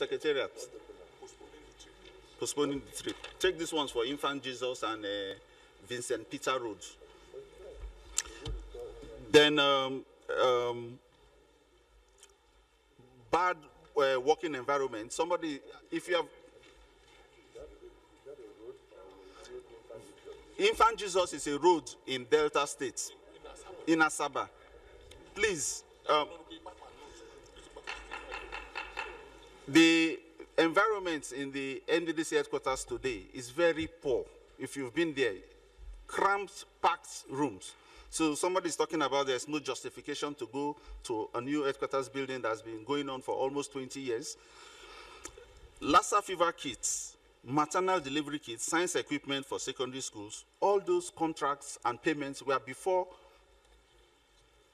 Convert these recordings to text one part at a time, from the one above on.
Secretariat. Postponing the trip. Take these ones for Infant Jesus and uh, Vincent Peter Road. Then um, um, bad uh, working environment. Somebody, if you have Infant Jesus is a road in Delta State, in Asaba. Please, um, the environment in the NDDC headquarters today is very poor. If you've been there, cramped, packed rooms. So somebody is talking about there's no justification to go to a new headquarters building that's been going on for almost 20 years. Lassa fever kits, maternal delivery kits, science equipment for secondary schools, all those contracts and payments were before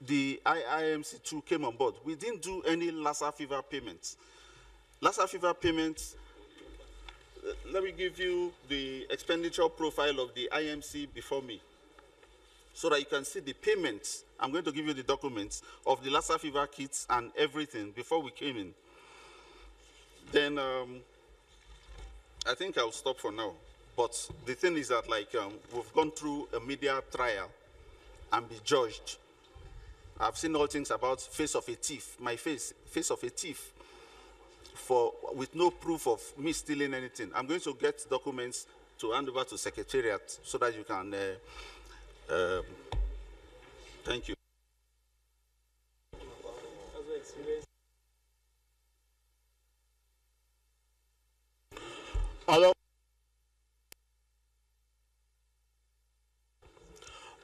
the IIMC2 came on board. We didn't do any Lassa fever payments. Lassa fever payments, uh, let me give you the expenditure profile of the IMC before me so that you can see the payments. I'm going to give you the documents of the Lassa fever kits and everything before we came in. Then um, I think I'll stop for now. But the thing is that like um, we've gone through a media trial and be judged. I've seen all things about face of a thief, my face, face of a thief, for with no proof of me stealing anything. I'm going to get documents to hand over to secretariat so that you can. Uh, um, thank you. Hello.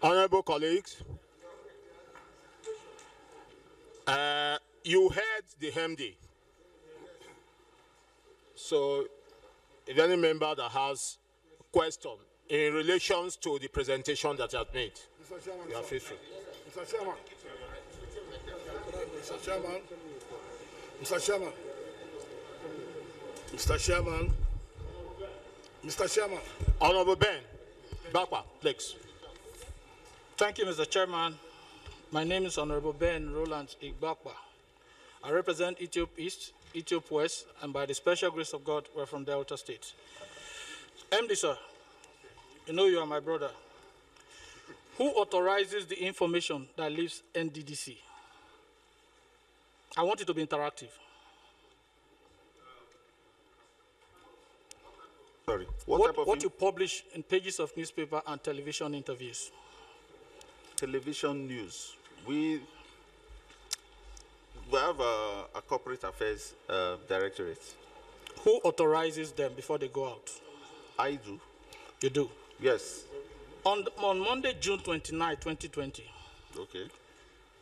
Honorable colleagues, uh, you heard the MD. So, if any member that has question in relations to the presentation that you have made, Mr. Chairman, you are sir. free. Mr. Chairman. Mr. Chairman. Mr. Chairman. Mr. Chairman. Mr. Chairman. Honorable Ben, backward, please. Thank you, Mr. Chairman. My name is Honorable Ben Roland Igbakpa. I represent Ethiope East, Ethiope West, and by the special grace of God, we're from Delta State. MD, sir, you know you are my brother. Who authorizes the information that leaves NDDC? I want it to be interactive. Sorry. What, What, type of what you publish in pages of newspaper and television interviews. television news? We we have a, a corporate affairs uh, directorate. Who authorizes them before they go out? I do. You do. Yes. On, on Monday, June 29, 2020, Okay.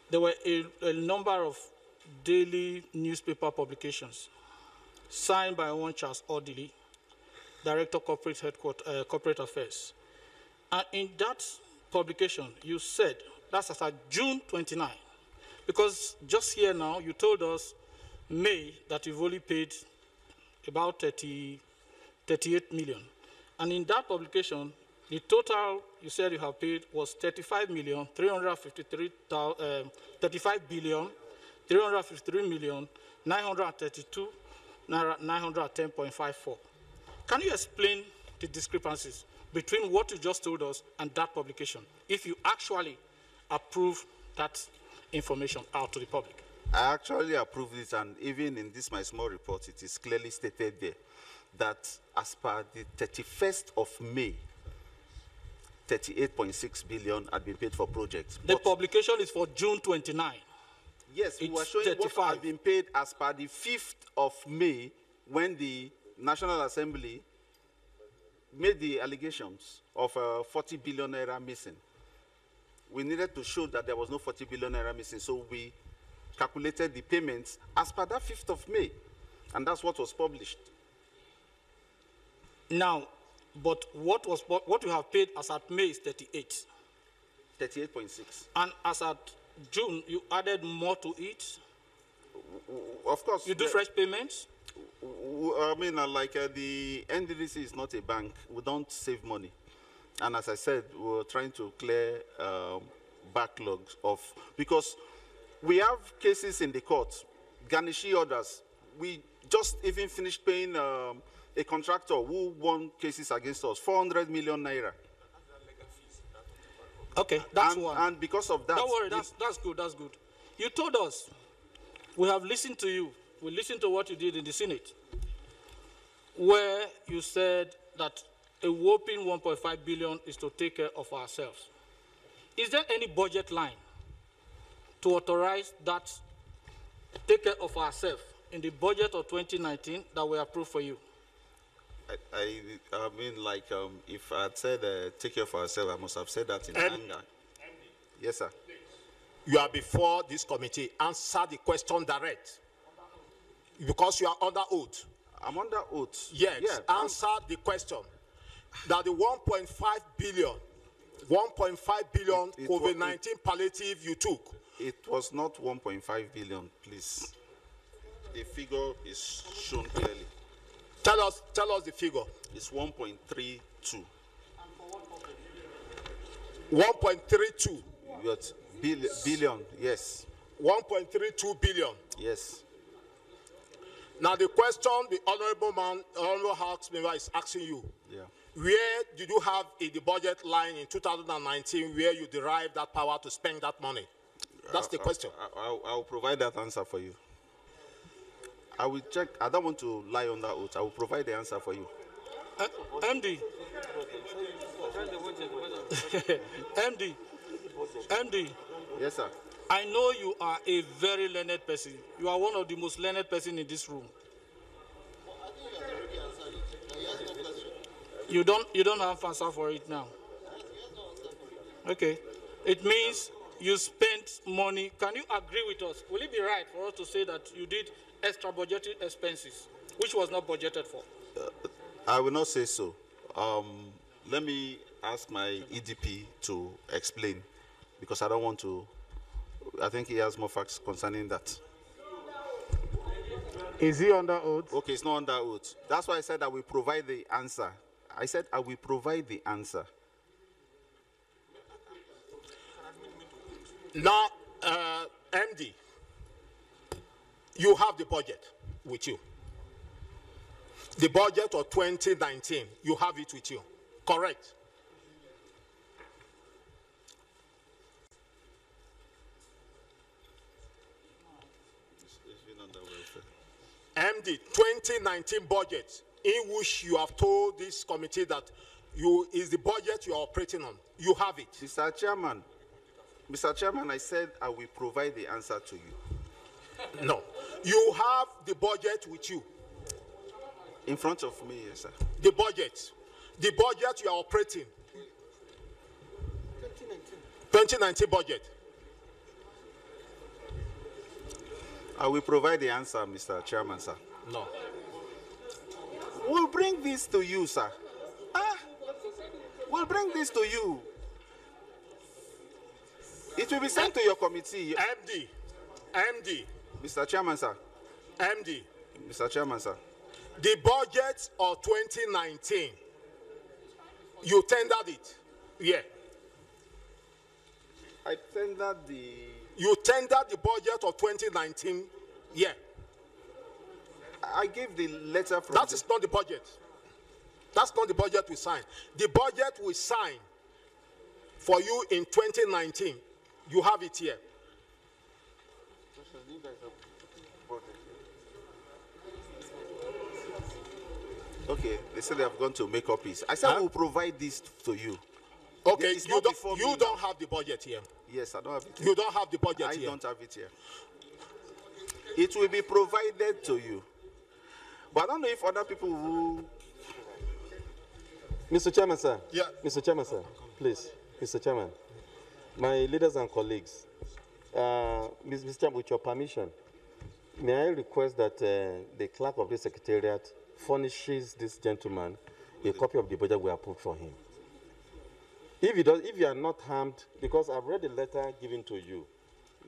there were a, a number of daily newspaper publications signed by one Charles Odili, Director Corporate, Headquarter, uh, Corporate Affairs. And in that publication, you said, that's as at June 29, because just here now, you told us May that you've only paid about 30, 38 million. And in that publication, the total you said you have paid was 35 million, 353, um, 35 billion, 353 million, 932, naira- 910.54. Can you explain the discrepancies between what you just told us and that publication, if you actually approve that information out to the public? I actually approved it, and even in this my small report, it is clearly stated there that as per the 31st of May, 38.6 billion had been paid for projects. The publication is for June 29. yes, we were it's showing what had been paid as per the 5th of May when the National Assembly made the allegations of uh, 40 billion naira missing. We needed to show that there was no 40 billion naira missing, so we calculated the payments as per that 5th of May, and that's what was published. Now, but what was what you have paid as at May is 38, 38.6. and as at June you added more to it. Of course, You do fresh payments. I mean, uh, like uh, the NDDC is not a bank. We don't save money. And as I said, we're trying to clear um, backlogs of, because we have cases in the court, garnishee orders. We just even finished paying um, a contractor who won cases against us, 400 million naira. Okay, that's and, one. and because of that, Don't worry, that's, that's good, that's good. You told us, we have listened to you, we listened to what you did in the Senate, where you said that a whopping 1.5 billion is to take care of ourselves. Is there any budget line to authorize that take care of ourselves in the budget of 2019 that we approved for you? I, I, I mean, like, um, if I had said uh, take care of ourselves, I must have said that in M- anger. Yes, sir. You are before this committee. Answer the question direct. Because you are under oath. I'm under oath. Yes, Yeah, I'm- answer the question. That the 1.5 billion, 1.5 billion It- it COVID-19 palliative you took, It was not 1.5 billion, please. The figure is shown clearly. tell us, tell us the figure. It's 1.32. 1.32, But bill, billion, yes, 1.32 billion. yes. Now the question the honorable man, honorable House member is asking you, Yeah. Where did you have in the budget line in 2019 where you derived that power to spend that money? That's the question. I, I'll, I'll provide that answer for you. I will check. I don't want to lie on that oath. I will provide the answer for you. Uh, MD. MD. MD. Yes, sir. I know you are a very learned person. You are one of the most learned person in this room. You don't you don't have answer for it now. Okay. It means you spent money. Can you agree with us? Will it be right for us to say that you did extra budgeted expenses, which was not budgeted for? I will not say so. Um, let me ask my EDP to explain because I don't want to. I think he has more facts concerning that. Is he under oath? Okay, it's not under oath. That's why I said that we provide the answer. I said I will provide the answer. Now, uh, MD, you have the budget with you. The budget of 2019, you have it with you. Correct? MD, 2019 budget in which you have told this committee that you is the budget you are operating on. You have it. Mr. Chairman, Mr. Chairman, I said I will provide the answer to you. No. You have the budget with you. In front of me, yes, sir. The budget. The budget you are operating. 2019 budget. I will provide the answer, Mr. Chairman, sir. No. We'll bring this to you, sir. Ah, we'll bring this to you. It will be sent to your committee, MD. MD. Mr. Chairman, sir. MD. Mr. Chairman, sir. The budget of 2019. You tendered it. Yeah. I tendered the. You tendered the budget of 2019. Yeah. I gave the letter from. That the- is not the budget. That's not the budget we signed. The budget we signed for you in 2019, you have it here. Okay, they said they have gone to make copies. I said Huh? we'll provide this to you. Okay, you don't, you don't have the budget here. Yes, I don't have it. You don't have the budget I here. don't have it here. It will be provided to you. But I don't know if other people who. Mr. Chairman, sir. Yeah. Mr. Chairman, sir. Please, Mr. Chairman. My leaders and colleagues, uh, Mr. Chairman, with your permission, may I request that uh, the clerk of the secretariat furnishes this gentleman a copy of the budget we approved for him. If you, does, if you are not harmed, because I've read the letter given to you,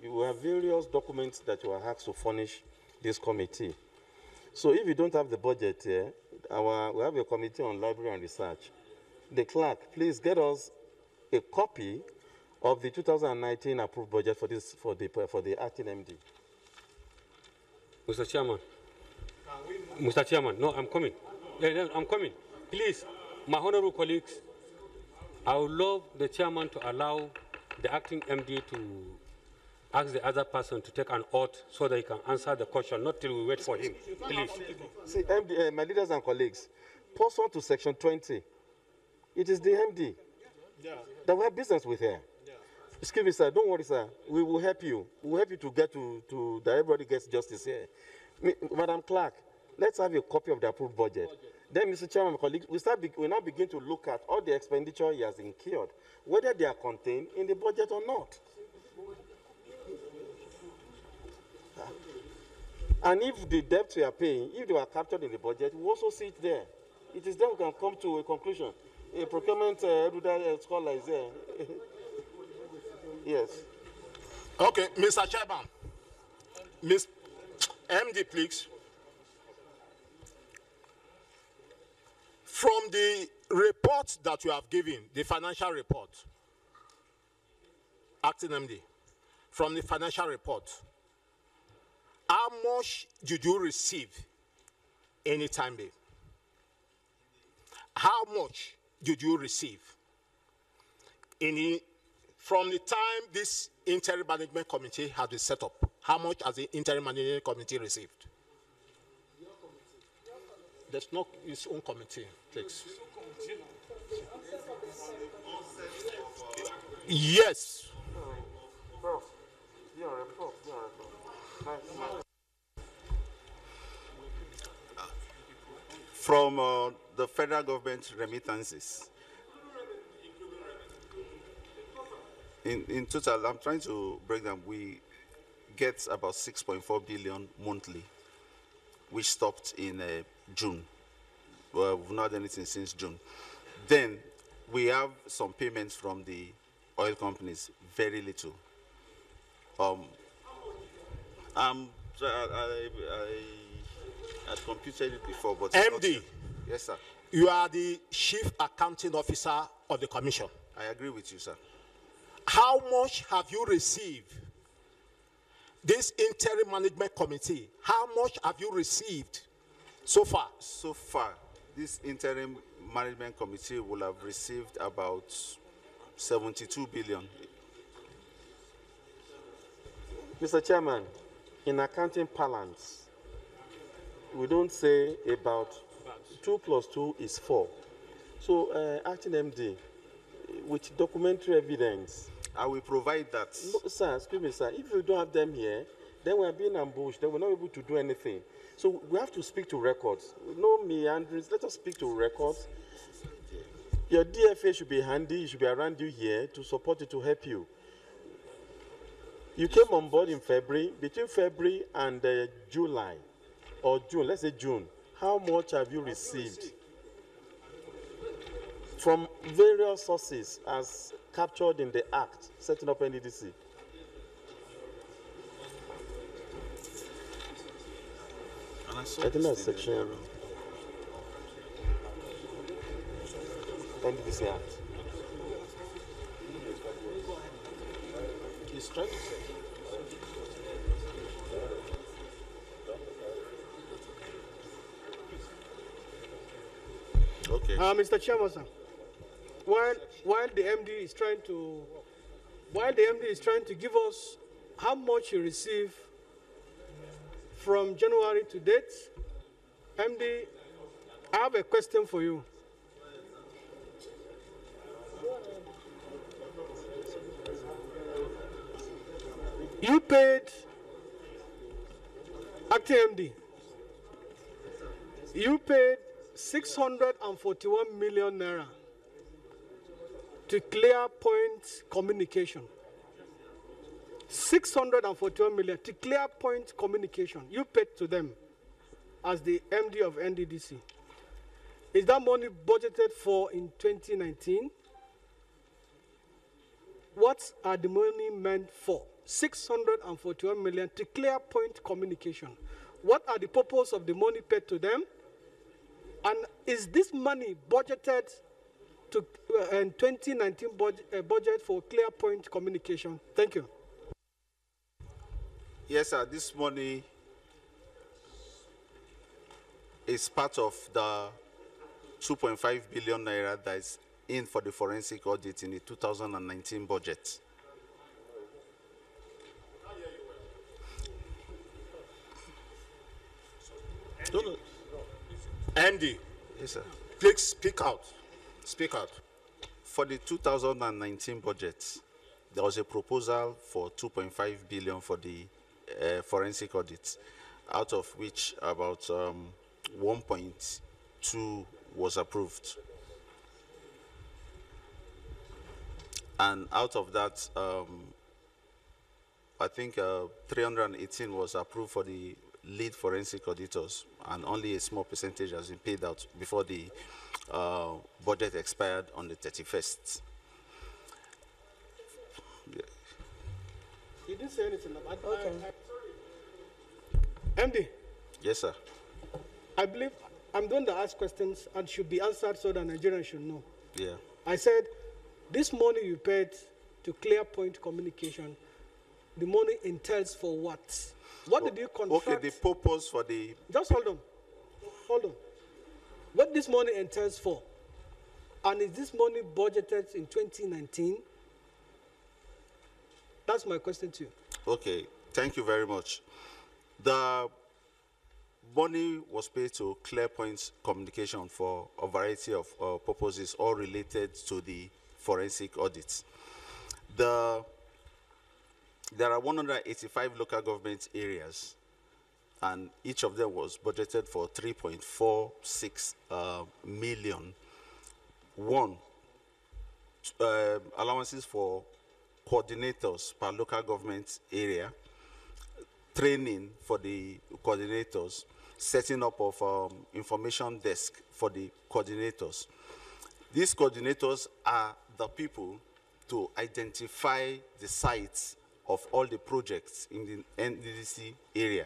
you have various documents that you are asked to furnish this committee. So if you don't have the budget here, our, we have a committee on library and research. The clerk, please get us a copy of the 2019 approved budget for this for the for the acting MD. Mr. Chairman, Mr. Chairman, no, I'm coming. I'm coming. Please, my honorable colleagues, I would love the chairman to allow the acting MD to ask the other person to take an oath so that he can answer the question, not till we wait for him. Please. See, MD, uh, my leaders and colleagues, person to section 20. It is the MD that we have business with here. Excuse me, sir. Don't worry, sir. We will help you. We will help you to get to, to that everybody gets justice here. Mi- Madam Clerk, let's have a copy of the approved budget. Then, Mr. Chairman, colleagues, we, start we now begin to look at all the expenditure he has incurred, whether they are contained in the budget or not. And if the debts we are paying, if they were captured in the budget, we also see it there. It is then we can come to a conclusion. A procurement uh, uh, scholar is there. yes. Okay, Mr. Chairman. Miss MD, please. From the report that you have given, the financial report, acting MD, from the financial report, how much did you receive any time babe? How much did you receive in from the time this interim management committee has been set up? How much has the interim management committee received? There's no its own committee, please. Yes. From uh, the federal government remittances. In, in total, I'm trying to break them. we get about 6.4 billion monthly, which stopped in uh, June. Well, we've not done anything since June. Then we have some payments from the oil companies, very little. Um, um, so I, I, I, I computed it before, but it's not- MD. Yes, sir. You are the chief accounting officer of the commission. I agree with you, sir. How much have you received? This interim management committee, how much have you received so far? So far, this interim management committee will have received about 72 billion. Mr. Chairman, in accounting parlance, we don't say about two plus two is four. So, uh, acting MD, with documentary evidence, I will provide that. no, sir, excuse me, sir, if you don't have them here, then we're being ambushed, then we're not able to do anything. So we have to speak to records. No meanderings, let us speak to records. Your DFA should be handy, it should be around you here to support you, to help you. You came on board in February, between February and uh, July, or June, let's say June, how much have you received? From various sources as captured in the act setting up NDDC. And I saw I think that's section NDDC Act. Okay. Uh, Mr. Chairman, sir, while, while the MD is trying to, while the MD is trying to give us how much you receive from January to date, MD, I have a question for you. You paid acting MD. You paid 641 million naira to Clear Point Communication. 641 million to Clear Point Communication. You paid to them as the MD of NDDC. Is that money budgeted for in 2019? What are the money meant for? 641 million to Clear Point Communication. What are the purpose of the money paid to them? And is this money budgeted to uh, in 2019 budget, uh, budget for Clear Point Communication? Thank you. Yes, sir. This money is part of the 2.5 billion naira that is in for the forensic audit in the 2019 budget. No, no. MD, Yes, sir. please speak out. Speak out. For the 2019 budget, there was a proposal for 2.5 billion for the uh, forensic audit, out of which about um, 1.2 was approved. And out of that, um, I think uh, 318 was approved for the lead forensic auditors, and only a small percentage has been paid out before the uh, budget expired on the 31st. You didn't say anything about that. okay. MD, Yes, sir. I believe I'm the one that ask questions and should be answered so that Nigerians should know. Yeah. I said, this money you paid to Clear Point Communication, the money entails for what? What did you contract? Okay, the purpose for the Just hold on. Hold on. What this money entails for? And is this money budgeted in 2019? That's my question to you. Okay, thank you very much. The money was paid to ClearPoint Communication for a variety of uh, purposes, all related to the forensic audits. The, there are 185 local government areas, and each of them was budgeted for 3.46 uh, million. One, uh, allowances for coordinators per local government area, training for the coordinators, setting up of um, information desk for the coordinators. These coordinators are the people to identify the sites of all the projects in the NDDC area.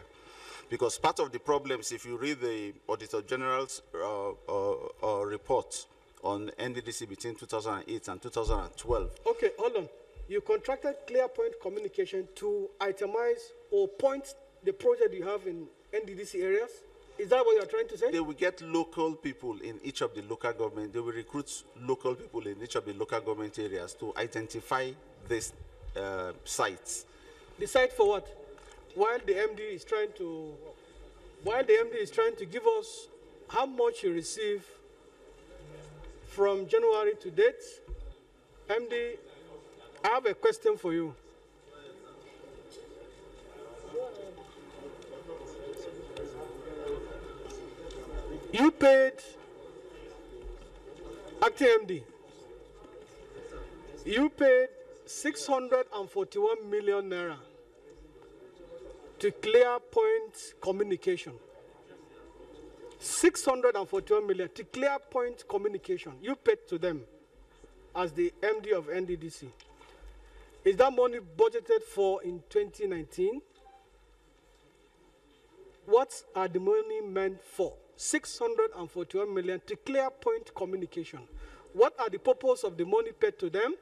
Because part of the problems, if you read the Auditor General's uh, uh, uh, report on NDDC between 2008 and 2012, Okay, hold on. You contracted ClearPoint Communication to itemize or point the project you have in NDDC areas? Is that what you're trying to say? they will get local people in each of the local government. They will recruit local people in each of the local government areas to identify these uh, sites. Decide for what? While the MD is trying to, while the MD is trying to give us how much you receive from January to date, MD, I have a question for you. You paid acting MD. You paid 641 million naira to Clear Point Communication. 641 million to Clear Point Communication. You paid to them as the MD of NDDC. Is that money budgeted for in 2019? What are the money meant for? 641 million to Clear Point Communication. What are the purpose of the money paid to them?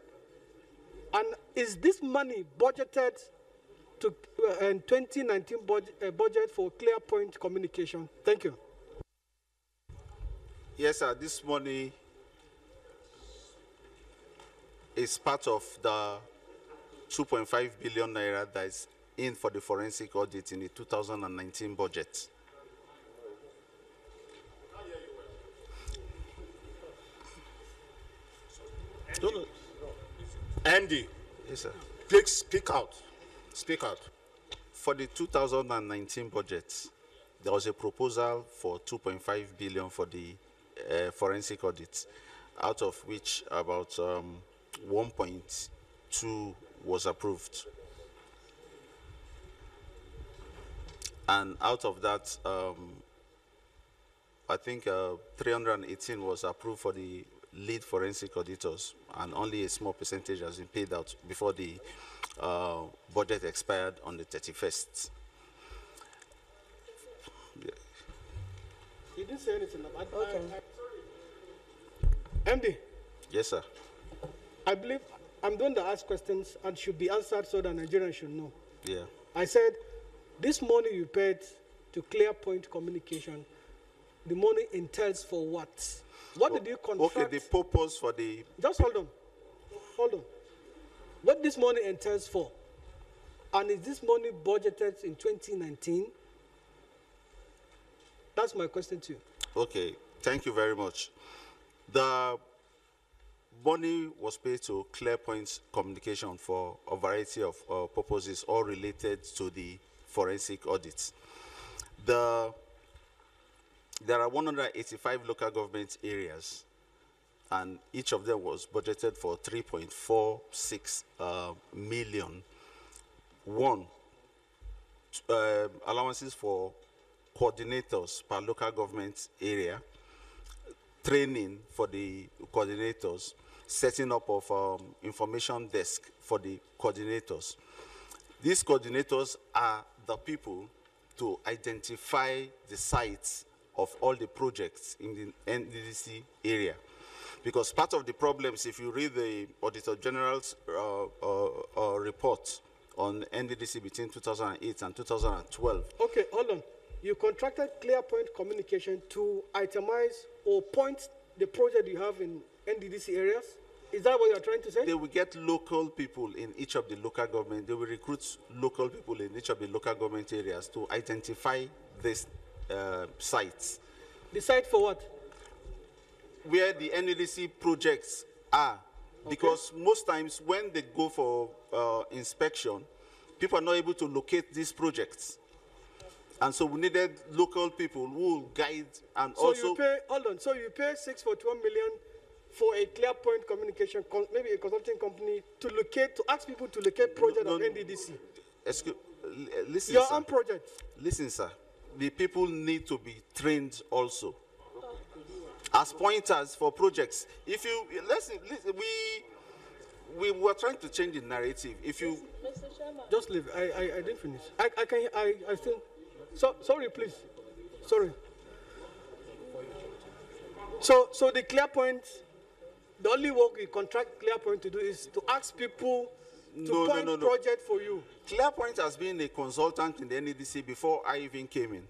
And is this money budgeted to uh, in 2019 budget, uh, budget for Clear Point Communication? Thank you. Yes, sir. This money is part of the 2.5 billion naira that is in for the forensic audit in the 2019 budget. No, MD, Yes, sir. please speak out. Speak out. For the 2019 budget, there was a proposal for 2.5 billion for the uh, forensic audit, out of which about um, 1.2 was approved. And out of that, um, I think uh, 318 was approved for the lead forensic auditors, and only a small percentage has been paid out before the uh, budget expired on the 31st. You didn't say anything about okay. MD, Yes, sir. I believe I'm the one that ask questions and should be answered so that Nigerians should know. Yeah. I said, this money you paid to Clear Point Communication, the money entails for what? What did you contract? Okay, the purpose for the, Just hold on. Hold on. What this money entails for? And is this money budgeted in 2019? That's my question to you. okay, thank you very much. The money was paid to ClearPoint Communication for a variety of uh, purposes, all related to the forensic audits. The, there are 185 local government areas, and each of them was budgeted for 3.46 uh, million. One, uh, allowances for coordinators per local government area, training for the coordinators, setting up of um, information desk for the coordinators. These coordinators are the people to identify the sites of all the projects in the NDDC area. Because part of the problems, if you read the Auditor General's uh, uh, uh, report on NDDC between 2008 and 2012, Okay, hold on. You contracted ClearPoint Communication to itemize or point the project you have in NDDC areas? Is that what you're trying to say? they will get local people in each of the local government. They will recruit local people in each of the local government areas to identify these uh, sites The site for what? where the NDDC projects are. Because most times when they go for uh, inspection, people are not able to locate these projects. And so we needed local people who will guide and So also you pay, hold on, so you pay 641 million for a clear point Communication, con- maybe a consulting company, to locate, to ask people to locate project no, of no. NDDC. Excuse, listen, Your sir. own project. Listen, sir. The people need to be trained also as pointers for projects. If you listen, listen we we were trying to change the narrative. If you Just leave. I, I, I didn't finish. I, I can, I, I still, so, sorry, please. Sorry. So, so the clear point, the only work we contract clear point to do is to ask people to No, point no, no. project for you. ClearPoint has been a consultant in the NDDC before I even came in.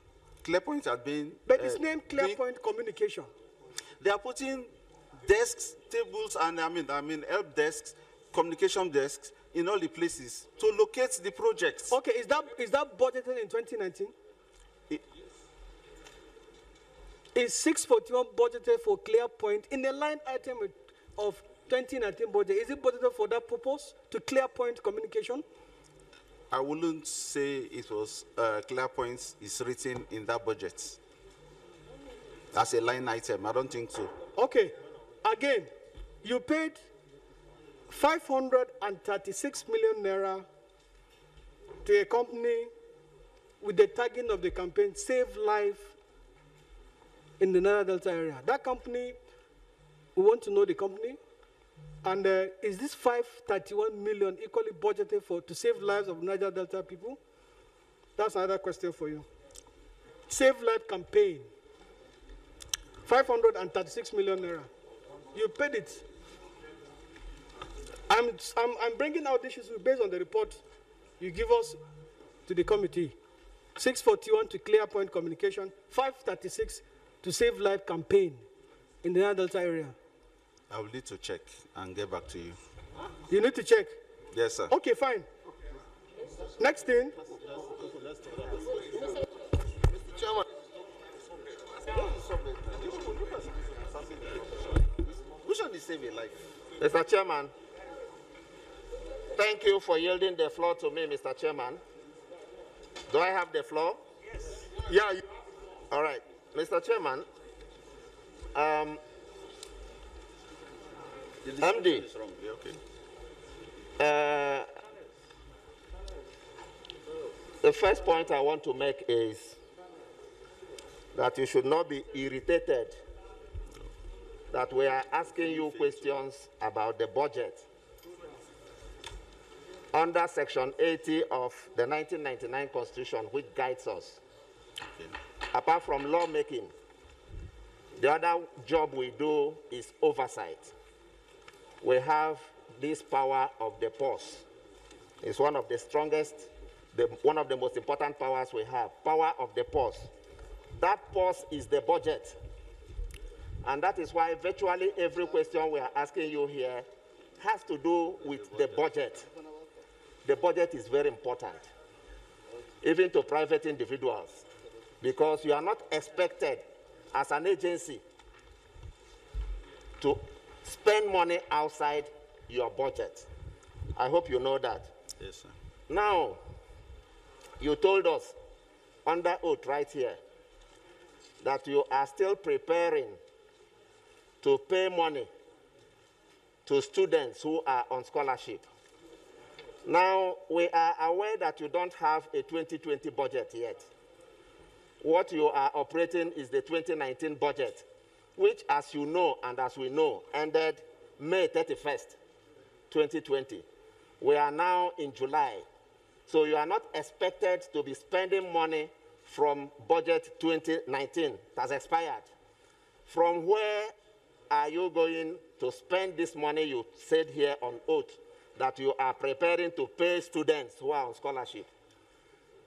ClearPoint has been. But uh, it's named ClearPoint Communication. They are putting desks, tables, and I mean, I mean, help desks, communication desks in all the places to locate the projects. Okay, is that, is that budgeted in 2019? It- Is 641 budgeted for ClearPoint in the line item of 2019 budget? Is it budgeted for that purpose to clear point Communication? I wouldn't say it was uh, ClearPoint is written in that budget as a line item. I don't think so. Okay, again, you paid 536 million naira to a company with the tagging of the campaign Save Life in the Niger Delta area. That company, we want to know the company. And uh, is this 531 million equally budgeted for to save lives of Niger Delta people? That's another question for you. Save Life campaign. 536 million naira. You paid it. I'm, I'm, I'm bringing out this issue based on the report you give us to the committee. 641 to Clear Point Communication, 536 to Save Life campaign in the Niger Delta area. I will need to check and get back to you. You need to check. Yes, sir. Okay, fine. Next thing, Mr. Chairman. Which one is saving life? Mr. Chairman, thank you for yielding the floor to me, Mr. Chairman. Do I have the floor? Yes. Yeah. you- All right. Mr. Chairman, um, MD. Yeah, okay. Uh, the first point I want to make is that you should not be irritated that we are asking you questions about the budget. Under Section 80 of the 1999 Constitution, which guides us, apart from lawmaking, the other job we do is oversight we have this power of the purse. It's one of the strongest, the, one of the most important powers we have, power of the purse. That pause is the budget. And that is why virtually every question we are asking you here has to do with the budget. The budget is very important, even to private individuals, because you are not expected as an agency to spend money outside your budget. I hope you know that. Yes, sir. Now, you told us under oath right here that you are still preparing to pay money to students who are on scholarship. Now, we are aware that you don't have a 2020 budget yet. What you are operating is the 2019 budget, which, as you know and as we know, ended May 31st, 2020. We are now in July. So you are not expected to be spending money from budget 2019 that has expired. From where are you going to spend this money you said here on oath that you are preparing to pay students who are on scholarship?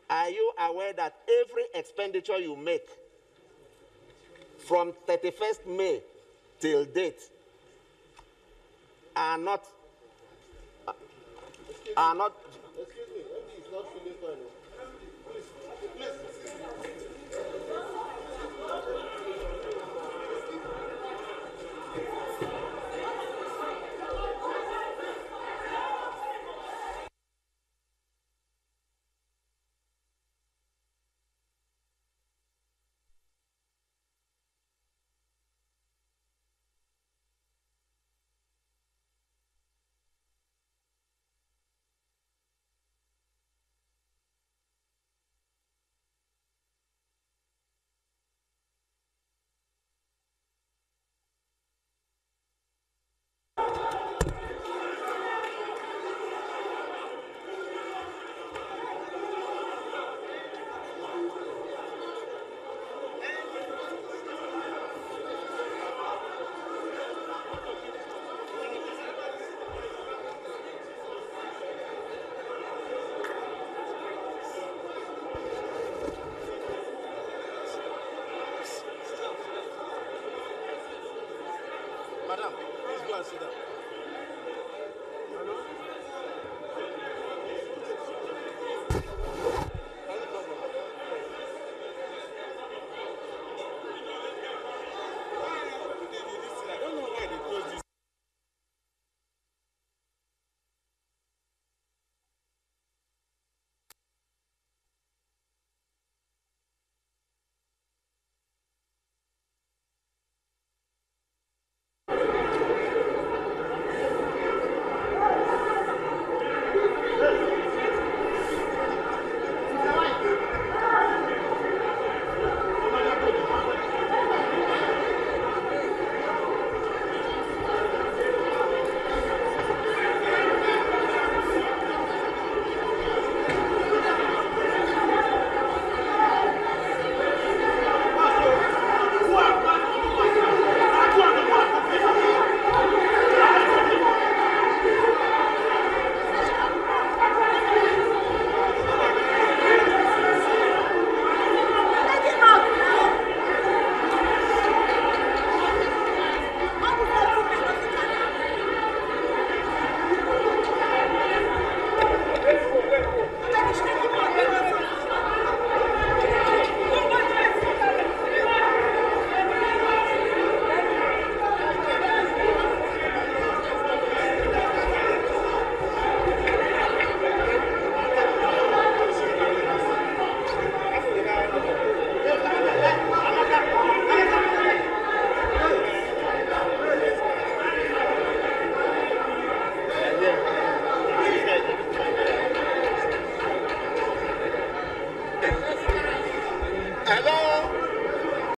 Are you aware that every expenditure you make from 31st May till date are not are not Madam, please go and sit down.